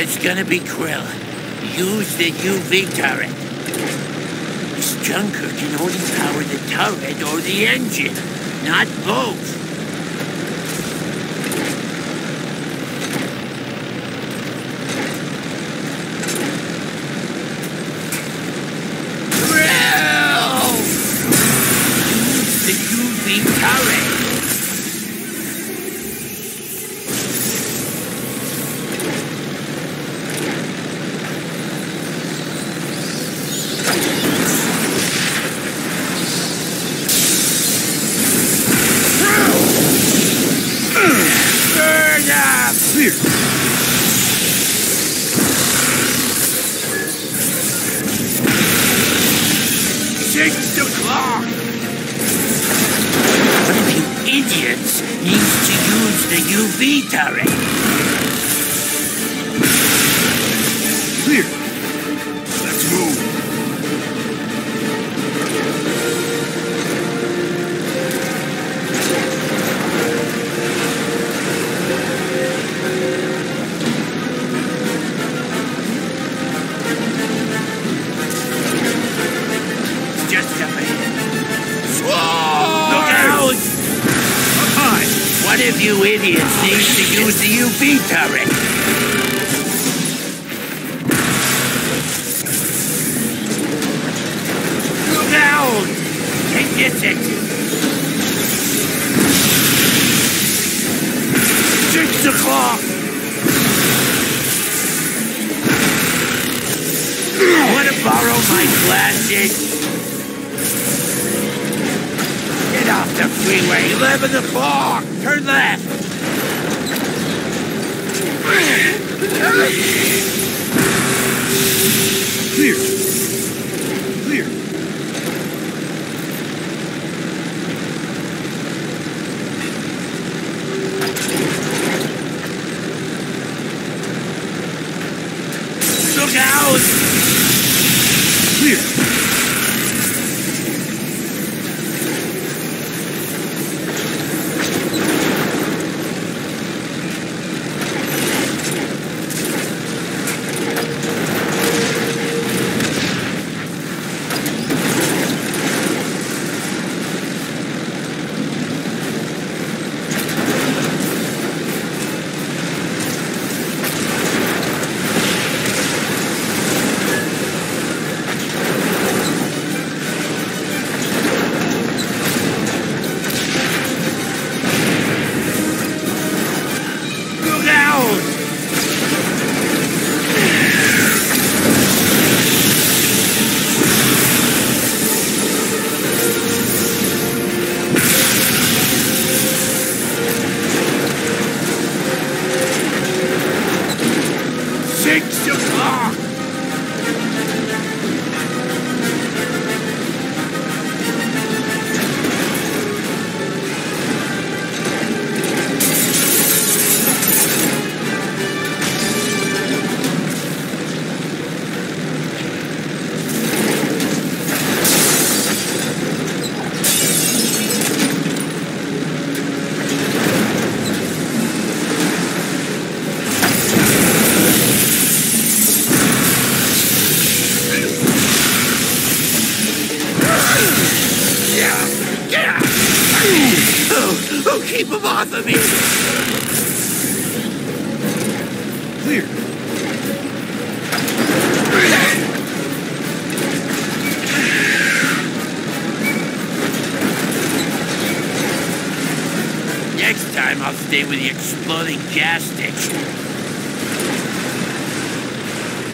It's gonna be Kryll. Use the UV turret. This junker can only power the turret or the engine, not both. Kryll! Use the UV turret. Burn up! Six o'clock! One of you idiots needs to use the UV turret. You idiots needs to use the UV turret. Look out! Can't get it. Six o'clock. Want to borrow my glasses? Get off the freeway, 11 o'clock! Turn left! Clear. Clear. Look out! Clear. Look out! Six Yeah! Oh, oh, keep him off of me! Clear. Next time I'll stay with the exploding gas station.